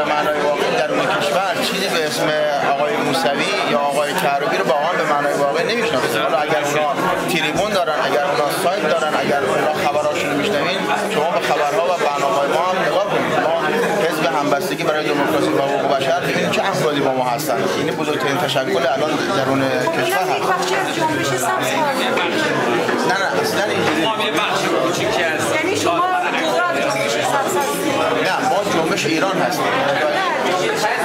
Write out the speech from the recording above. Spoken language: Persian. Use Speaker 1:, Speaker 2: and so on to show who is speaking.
Speaker 1: به معنای واقعی درون کشور چیزی به اسم آقای موسوی یا آقای کروبی رو واقعا به معنای واقعی نمی‌شناسه. حالا اگر اونا تریبون دارن اگر اونا سایت دارن اگر اونا خبراشون میشنوین شما به خبرها و برنامه ما هم نگاه کنید. ما حزب همبستگی برای دموکراسی و حقوق بشر ببینید چه افرادی با ما هستن؟ این بزرگترین تشکل الان درون کشور هست نه نه اصلا اینجوری
Speaker 2: جنبش
Speaker 1: ایران هستیم